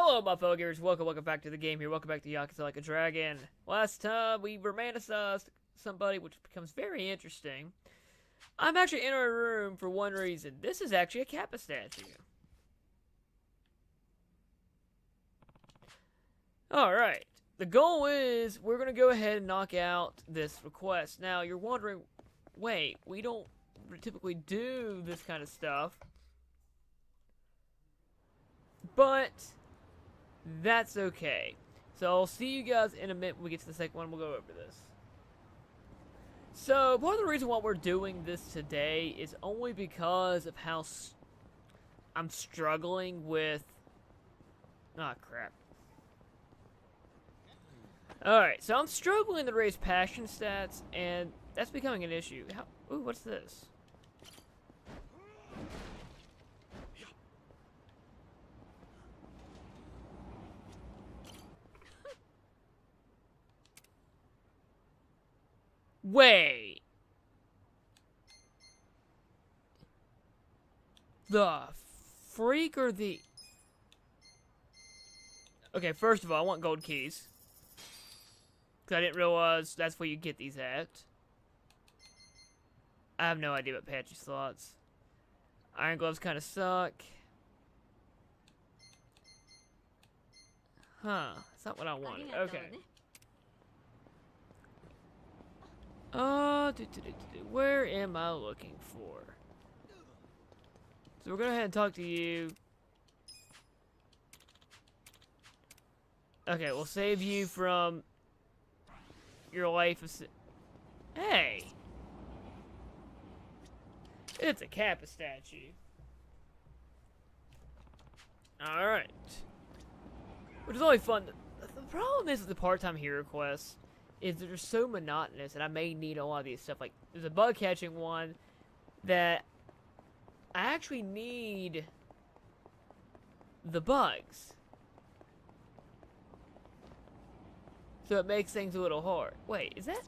Hello, my fellow gamers. Welcome, welcome back to the game here. Welcome back to Yakuza Like a Dragon. Last time, we romanticized somebody, which becomes very interesting. I'm actually in our room for one reason. This is actually a Kappa statue. Alright. The goal is, we're going to go ahead and knock out this request. Now, you're wondering, wait, we don't typically do this kind of stuff. But that's okay. So I'll see you guys in a minute when we get to the second one. We'll go over this. So part of the reason why we're doing this today is only because of how I'm struggling with. Ah, oh, crap. Alright, so I'm struggling to raise passion stats, and that's becoming an issue. How, ooh, what's this? Wait. The freak or the... Okay, first of all, I want gold keys. Because I didn't realize that's where you get these at. I have no idea about pachislots. Iron gloves kind of suck. Huh. That's not what I wanted. Okay. Uh, do, do, do, where am I looking for? So we're gonna go ahead and talk to you. Okay, we'll save you from your life. Of. Hey! It's a Kappa statue. Alright. Which is only fun. The problem is with the part-time hero quests is they're so monotonous, and I may need a lot of these stuff. Like, there's a bug catching one that I actually need the bugs. So it makes things a little hard. Wait, is that...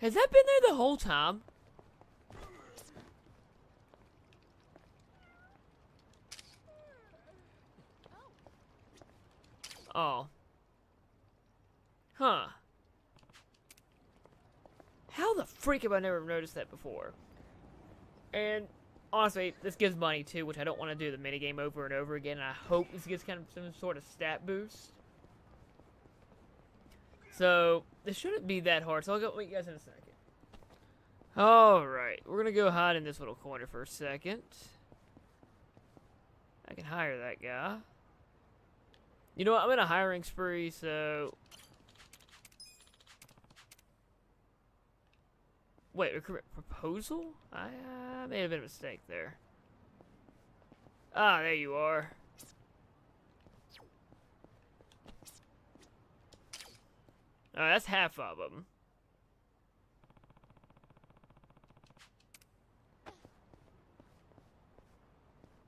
Has that been there the whole time? Oh. Huh. How the freak have I never noticed that before? And honestly, this gives money too, which I don't want to do the minigame over and over again. And I hope this gets kind of some sort of stat boost. So, this shouldn't be that hard, so I'll go meet you guys in a second. Alright, we're gonna go hide in this little corner for a second. I can hire that guy. You know what, I'm in a hiring spree, so Wait, recruitment proposal? I uh, made a bit of a mistake there. Ah, there you are. Oh, that's half of them.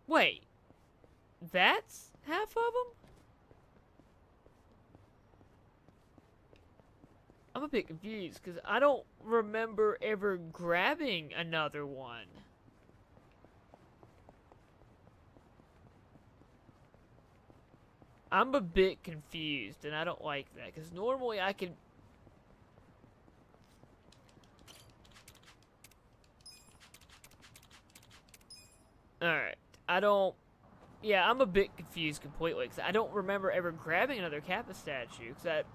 Wait. That's half of them? I'm a bit confused because I don't remember ever grabbing another one. I'm a bit confused and I don't like that because normally I can Alright, I don't yeah, I'm a bit confused completely because I don't remember ever grabbing another Kappa statue because that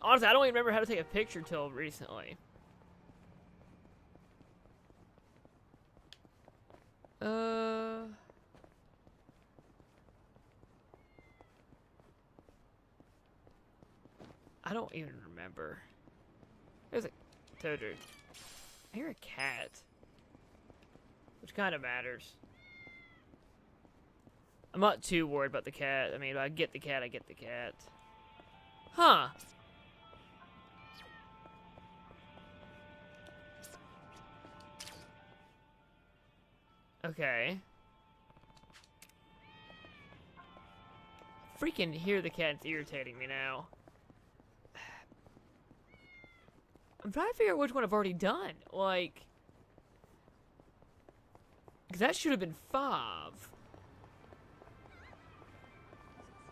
Honestly, I don't even remember how to take a picture till recently. Uh... I don't even remember. There's a toader. I hear a cat. Which kind of matters. I'm not too worried about the cat. I mean, I get the cat, I get the cat. Huh. Okay. Freaking hear the cat's irritating me now. I'm trying to figure out which one I've already done. Like... Because that should have been five.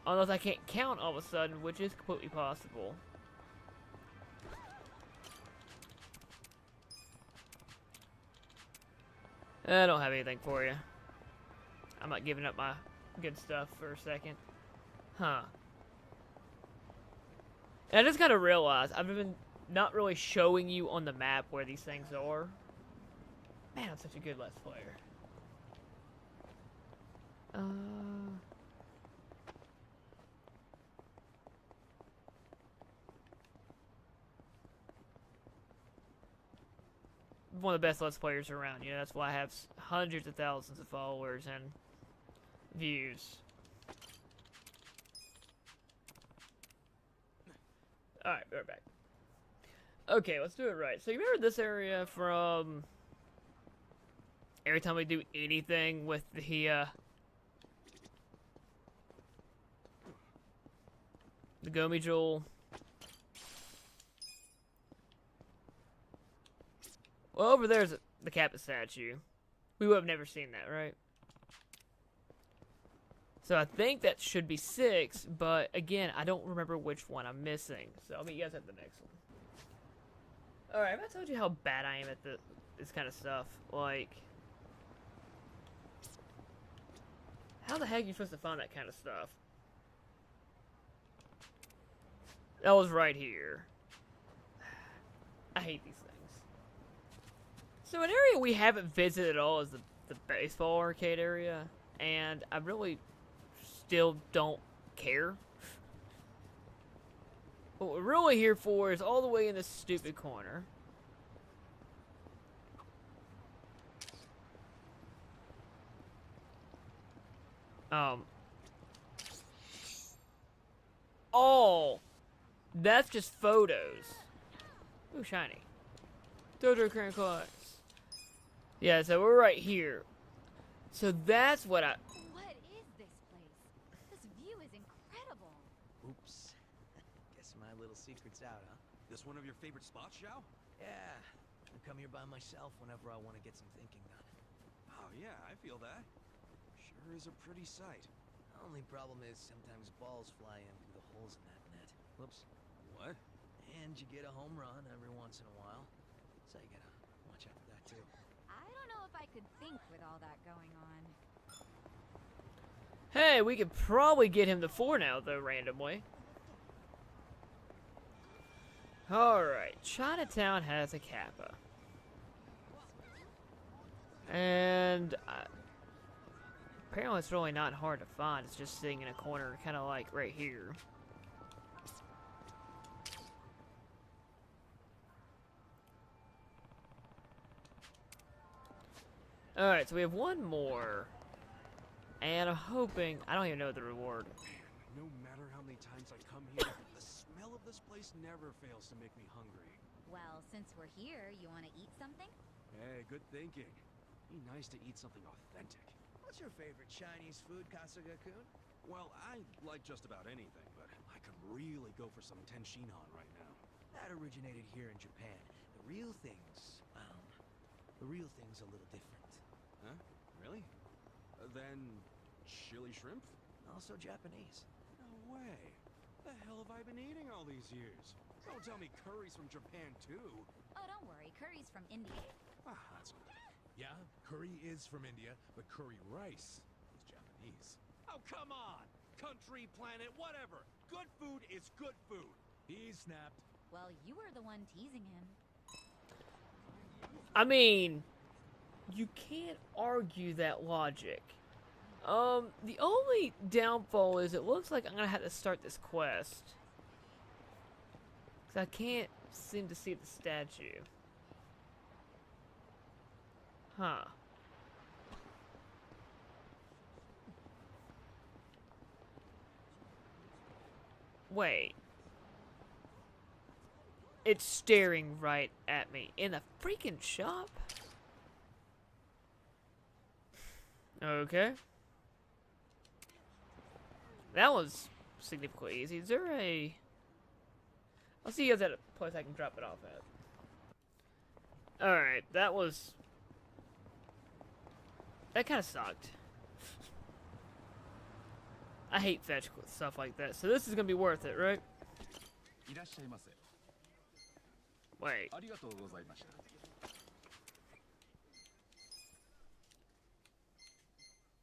Unless I can't count all of a sudden, which is completely possible. I don't have anything for you. I'm not giving up my good stuff for a second. Huh. And I just gotta realize, I've been not really showing you on the map where these things are. Man, I'm such a good Let's Player. Uh... One of the best Let's Players around, you know, that's why I have hundreds of thousands of followers and views. Alright, we're back. Okay, let's do it right. So you remember this area from every time we do anything with the uh the Geomijul. Well, over there's the Kappa statue. We would have never seen that, right? So I think that should be six, but again, I don't remember which one I'm missing. So I'll meet you guys at the next one. Alright, have I told you how bad I am at the, this kind of stuff? Like, how the heck are you supposed to find that kind of stuff? That was right here. I hate these things. So an area we haven't visited at all is the, the baseball arcade area. And I really still don't care. What we're really here for is all the way in this stupid corner. Um. Oh! That's just photos. Ooh, shiny. Dojo current class. Yeah, so we're right here. So that's what I... What is this place? This view is incredible. Oops. Guess my little secret's out, huh? This one of your favorite spots, Zhao? Yeah. I come here by myself whenever I want to get some thinking done. Oh yeah, I feel that. Sure is a pretty sight. Only problem is sometimes balls fly in through the holes in that net. Whoops. What? And you get a home run every once in a while. So you gotta watch out for that too. I don't know if I could think with all that going on. Hey, we could probably get him to four now, though, randomly. Alright, Chinatown has a Kappa. And... Uh, apparently it's really not hard to find. It's just sitting in a corner, kind of like right here. Alright, so we have one more. And I'm hoping... I don't even know the reward. No matter how many times I come here, the smell of this place never fails to make me hungry. Well, since we're here, you want to eat something? Hey, good thinking. Be nice to eat something authentic. What's your favorite Chinese food, Kasuga-kun? Well, I like just about anything, but I could really go for some Tenshinhan right now. That originated here in Japan. The real thing's, well, the real thing's are a little different. Huh? Really? Uh, then, chili shrimp? Also Japanese. No way. The hell have I been eating all these years? Don't tell me curry's from Japan too. Oh, don't worry. Curry's from India. Ah, that's Yeah, curry is from India, but curry rice is Japanese. Oh, come on! Country, planet, whatever. Good food is good food. He snapped. Well, you were the one teasing him. I mean, you can't argue that logic. Um, the only downfall is it looks like I'm gonna have to start this quest. Cause I can't seem to see the statue. Huh. Wait. It's staring right at me in the freaking shop? Okay. That was significantly easy. Is there a... I'll see you guys at a place I can drop it off at. Alright, that was... That kind of sucked. I hate fetch stuff like that, so this is gonna be worth it, right? Wait.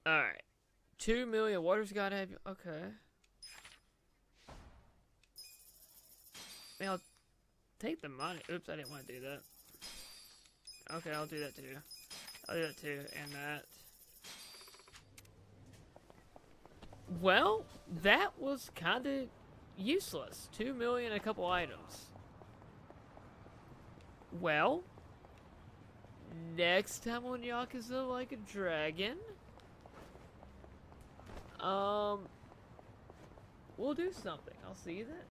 Alright. Two million. Water's gotta have. Okay. I'll take the money. Oops, I didn't want to do that. Okay, I'll do that too. I'll do that too, and that. Well, that was kind of useless. Two million, a couple items. Well, next time on Yakuza Like a Dragon. Um, we'll do something. I'll see you then.